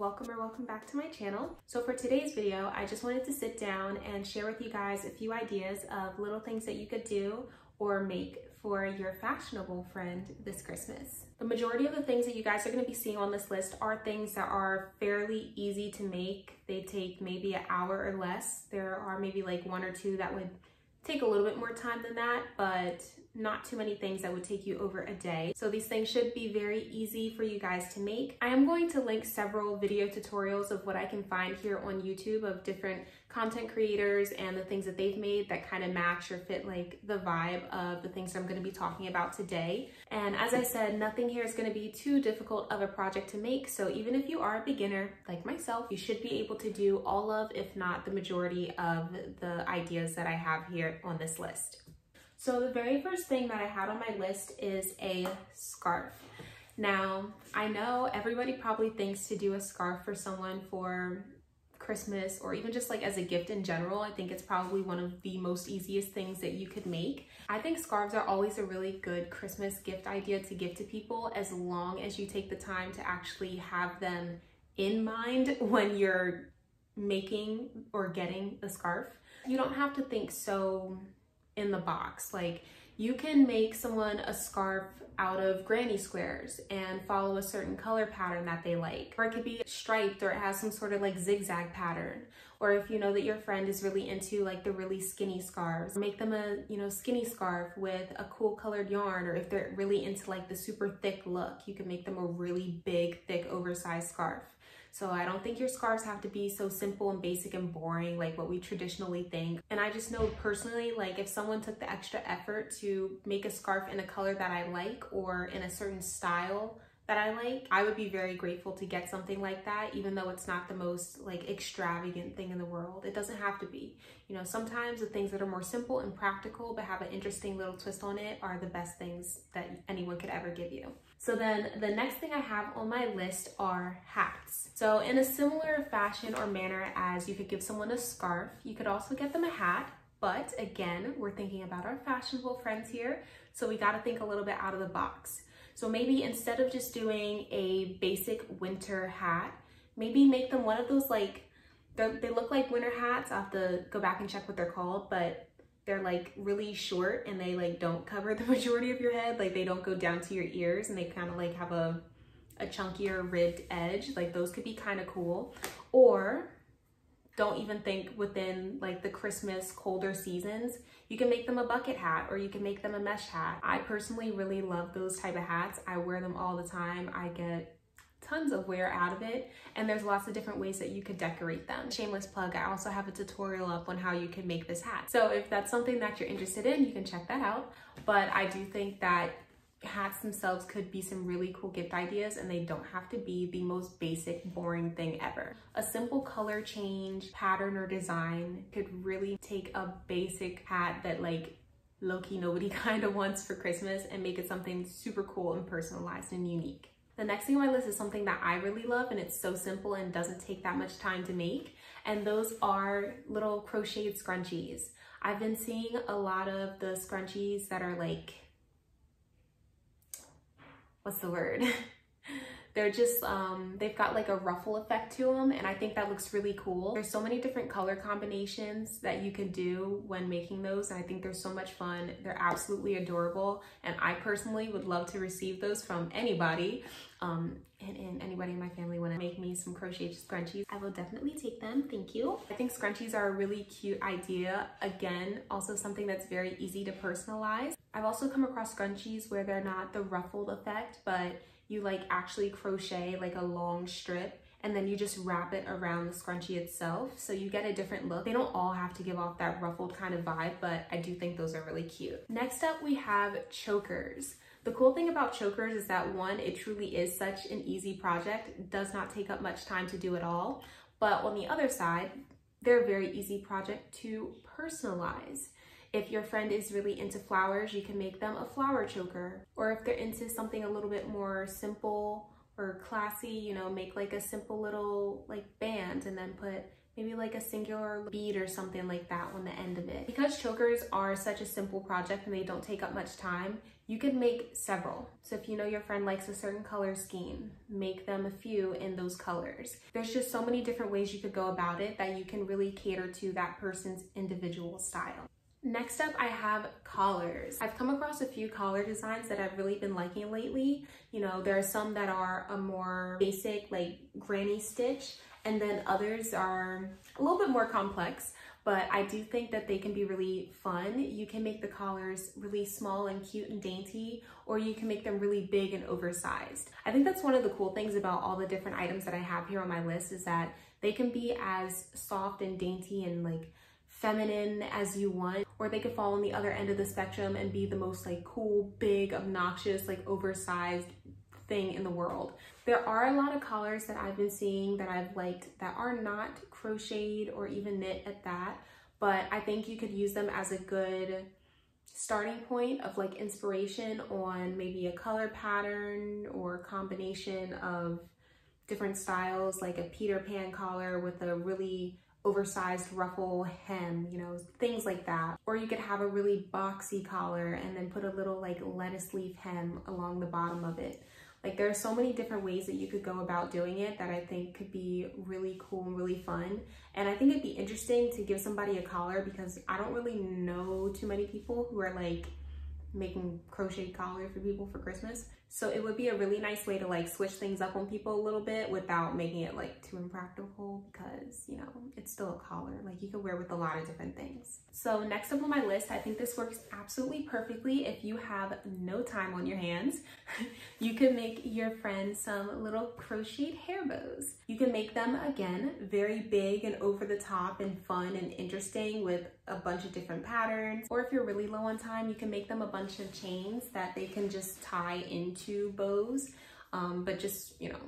welcome or welcome back to my channel. So for today's video, I just wanted to sit down and share with you guys a few ideas of little things that you could do or make for your fashionable friend this Christmas. The majority of the things that you guys are gonna be seeing on this list are things that are fairly easy to make. They take maybe an hour or less. There are maybe like one or two that would take a little bit more time than that, but not too many things that would take you over a day. So these things should be very easy for you guys to make. I am going to link several video tutorials of what I can find here on YouTube of different content creators and the things that they've made that kind of match or fit like the vibe of the things I'm going to be talking about today. And as I said, nothing here is going to be too difficult of a project to make. So even if you are a beginner like myself, you should be able to do all of, if not the majority of the ideas that I have here on this list. So the very first thing that I had on my list is a scarf. Now, I know everybody probably thinks to do a scarf for someone for Christmas or even just like as a gift in general, I think it's probably one of the most easiest things that you could make. I think scarves are always a really good Christmas gift idea to give to people as long as you take the time to actually have them in mind when you're making or getting the scarf. You don't have to think so in the box. Like you can make someone a scarf out of granny squares and follow a certain color pattern that they like. Or it could be striped or it has some sort of like zigzag pattern. Or if you know that your friend is really into like the really skinny scarves, make them a, you know, skinny scarf with a cool colored yarn. Or if they're really into like the super thick look, you can make them a really big, thick, oversized scarf. So I don't think your scarves have to be so simple and basic and boring like what we traditionally think. And I just know personally, like if someone took the extra effort to make a scarf in a color that I like or in a certain style that I like, I would be very grateful to get something like that, even though it's not the most like extravagant thing in the world. It doesn't have to be. You know, sometimes the things that are more simple and practical but have an interesting little twist on it are the best things that anyone could ever give you. So then the next thing I have on my list are hats. So in a similar fashion or manner as you could give someone a scarf, you could also get them a hat. But again, we're thinking about our fashionable friends here. So we gotta think a little bit out of the box. So maybe instead of just doing a basic winter hat, maybe make them one of those like, they look like winter hats. i have to go back and check what they're called, but they're like really short and they like don't cover the majority of your head. Like they don't go down to your ears and they kind of like have a, a chunkier ribbed edge. Like those could be kind of cool. Or don't even think within like the Christmas colder seasons, you can make them a bucket hat or you can make them a mesh hat. I personally really love those type of hats. I wear them all the time. I get tons of wear out of it and there's lots of different ways that you could decorate them. Shameless plug, I also have a tutorial up on how you can make this hat. So if that's something that you're interested in, you can check that out. But I do think that hats themselves could be some really cool gift ideas and they don't have to be the most basic boring thing ever. A simple color change, pattern or design could really take a basic hat that like low-key nobody kind of wants for Christmas and make it something super cool and personalized and unique. The next thing on my list is something that I really love and it's so simple and doesn't take that much time to make. And those are little crocheted scrunchies. I've been seeing a lot of the scrunchies that are like what's the word? They're just, um, they've got like a ruffle effect to them and I think that looks really cool. There's so many different color combinations that you can do when making those and I think they're so much fun. They're absolutely adorable and I personally would love to receive those from anybody. Um, and, and anybody in my family want to make me some crochet scrunchies, I will definitely take them. Thank you. I think scrunchies are a really cute idea. Again, also something that's very easy to personalize. I've also come across scrunchies where they're not the ruffled effect, but you like actually crochet like a long strip and then you just wrap it around the scrunchie itself. So you get a different look. They don't all have to give off that ruffled kind of vibe, but I do think those are really cute. Next up, we have chokers. The cool thing about chokers is that one, it truly is such an easy project. Does not take up much time to do it all. But on the other side, they're a very easy project to personalize. If your friend is really into flowers, you can make them a flower choker. Or if they're into something a little bit more simple or classy, you know, make like a simple little like band and then put maybe like a singular bead or something like that on the end of it. Because chokers are such a simple project and they don't take up much time, you can make several. So if you know your friend likes a certain color scheme, make them a few in those colors. There's just so many different ways you could go about it that you can really cater to that person's individual style. Next up, I have collars. I've come across a few collar designs that I've really been liking lately. You know, there are some that are a more basic, like granny stitch, and then others are a little bit more complex, but I do think that they can be really fun. You can make the collars really small and cute and dainty, or you can make them really big and oversized. I think that's one of the cool things about all the different items that I have here on my list is that they can be as soft and dainty and like feminine as you want, or they could fall on the other end of the spectrum and be the most like cool, big, obnoxious, like oversized thing in the world. There are a lot of collars that I've been seeing that I've liked that are not crocheted or even knit at that, but I think you could use them as a good starting point of like inspiration on maybe a color pattern or combination of different styles like a Peter Pan collar with a really oversized ruffle hem, you know, things like that. Or you could have a really boxy collar and then put a little like lettuce leaf hem along the bottom of it. Like there are so many different ways that you could go about doing it that I think could be really cool and really fun. And I think it'd be interesting to give somebody a collar because I don't really know too many people who are like making crochet collars for people for Christmas. So it would be a really nice way to like switch things up on people a little bit without making it like too impractical because, you know, it's still a collar. Like you could wear with a lot of different things. So next up on my list, I think this works absolutely perfectly if you have no time on your hands. you can make your friends some little crocheted hair bows. You can make them, again, very big and over the top and fun and interesting with a bunch of different patterns. Or if you're really low on time, you can make them a bunch of chains that they can just tie into bows, um, but just, you know,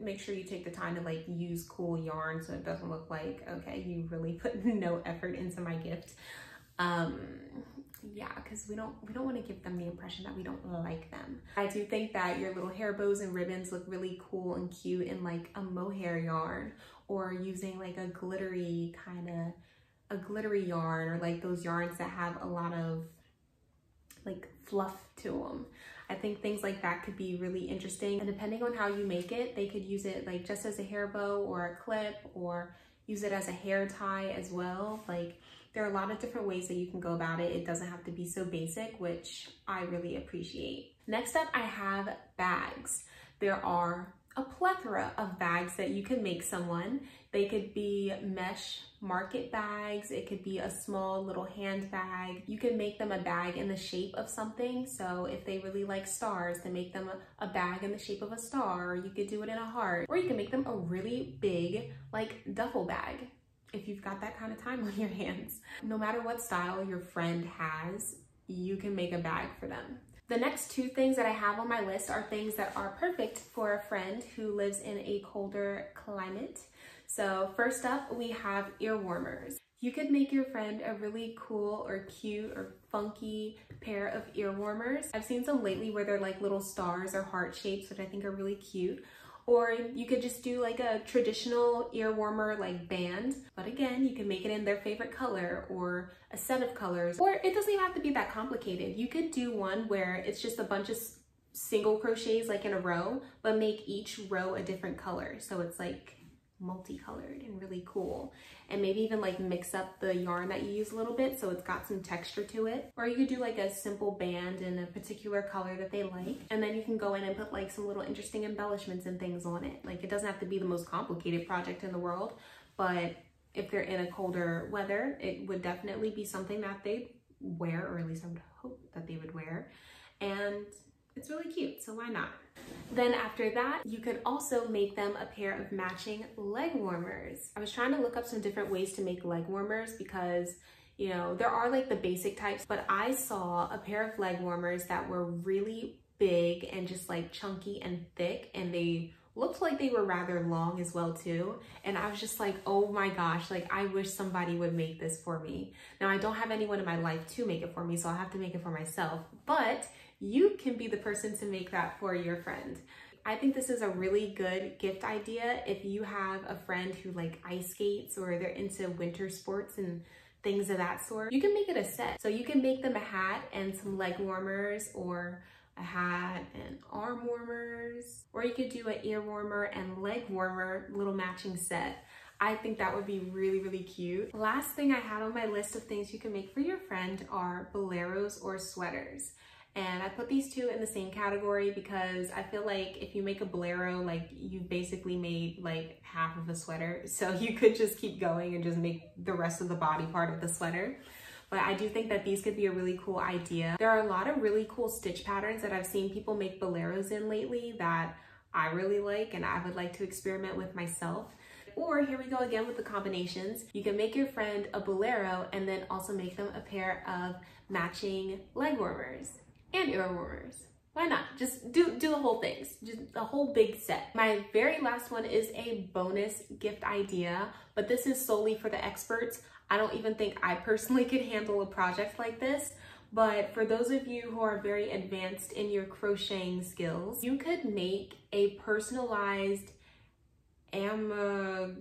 make sure you take the time to like use cool yarn so it doesn't look like, okay, you really put no effort into my gift. Um, yeah, because we don't we don't want to give them the impression that we don't like them. I do think that your little hair bows and ribbons look really cool and cute in like a mohair yarn or using like a glittery kind of a glittery yarn or like those yarns that have a lot of like fluff to them. I think things like that could be really interesting. And depending on how you make it, they could use it like just as a hair bow or a clip or use it as a hair tie as well. Like there are a lot of different ways that you can go about it. It doesn't have to be so basic, which I really appreciate. Next up, I have bags. There are a plethora of bags that you can make someone. They could be mesh market bags. It could be a small little handbag. You can make them a bag in the shape of something. So if they really like stars, then make them a, bag in the shape of a star. You could do it in a heart. Or you can make them a really big like duffel bag if you've got that kind of time on your hands. No matter what style your friend has, you can make a bag for them. The next two things that I have on my list are things that are perfect for a friend who lives in a colder climate. So first up, we have ear warmers. You could make your friend a really cool or cute or funky pair of ear warmers. I've seen some lately where they're like little stars or heart shapes, which I think are really cute. Or you could just do like a traditional ear warmer like band. But again, you can make it in their favorite color or a set of colors. Or it doesn't even have to be that complicated. You could do one where it's just a bunch of single crochets like in a row, but make each row a different color. So it's like multicolored and really cool. And maybe even like mix up the yarn that you use a little bit so it's got some texture to it. Or you could do like a simple band in a particular color that they like. And then you can go in and put like some little interesting embellishments and things on it. Like it doesn't have to be the most complicated project in the world, but if they're in a colder weather, it would definitely be something that they wear, or at least I would hope that they would wear. And it's really cute, so why not? Then after that, you could also make them a pair of matching leg warmers. I was trying to look up some different ways to make leg warmers because you know, there are like the basic types, but I saw a pair of leg warmers that were really big and just like chunky and thick and they looked like they were rather long as well too. And I was just like, oh my gosh, like I wish somebody would make this for me. Now I don't have anyone in my life to make it for me, so I'll have to make it for myself. But you can be the person to make that for your friend. I think this is a really good gift idea if you have a friend who like ice skates or they're into winter sports and things of that sort. You can make it a set. So you can make them a hat and some leg warmers or a hat and arm warmers, or you could do an ear warmer and leg warmer little matching set. I think that would be really, really cute. Last thing I had on my list of things you can make for your friend are boleros or sweaters. And I put these two in the same category because I feel like if you make a bolero, like you basically made like half of a sweater. So you could just keep going and just make the rest of the body part of the sweater. But I do think that these could be a really cool idea. There are a lot of really cool stitch patterns that I've seen people make boleros in lately that I really like and I would like to experiment with myself. Or here we go again with the combinations. You can make your friend a bolero and then also make them a pair of matching leg warmers and ear warmers. Why not? Just do, do the whole things, just the whole big set. My very last one is a bonus gift idea, but this is solely for the experts. I don't even think I personally could handle a project like this, but for those of you who are very advanced in your crocheting skills, you could make a personalized amigurumi.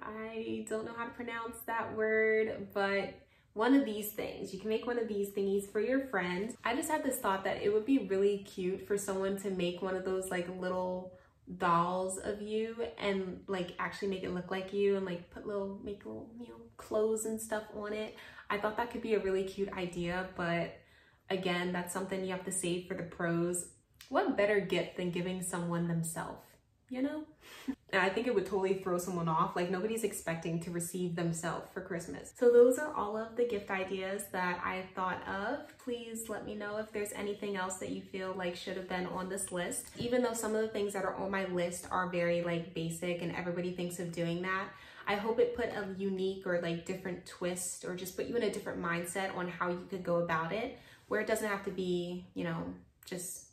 I don't know how to pronounce that word, but one of these things. You can make one of these thingies for your friend. I just had this thought that it would be really cute for someone to make one of those like little dolls of you and like actually make it look like you and like put little make little you know clothes and stuff on it i thought that could be a really cute idea but again that's something you have to save for the pros what better gift than giving someone themselves you know And I think it would totally throw someone off. Like nobody's expecting to receive themselves for Christmas. So those are all of the gift ideas that I thought of. Please let me know if there's anything else that you feel like should have been on this list. Even though some of the things that are on my list are very like basic and everybody thinks of doing that, I hope it put a unique or like different twist or just put you in a different mindset on how you could go about it where it doesn't have to be, you know, just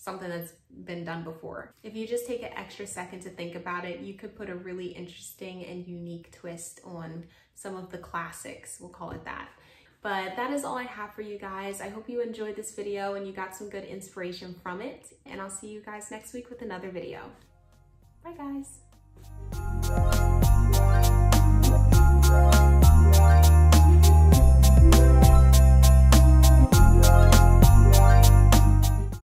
something that's been done before. If you just take an extra second to think about it, you could put a really interesting and unique twist on some of the classics, we'll call it that. But that is all I have for you guys. I hope you enjoyed this video and you got some good inspiration from it. And I'll see you guys next week with another video. Bye guys.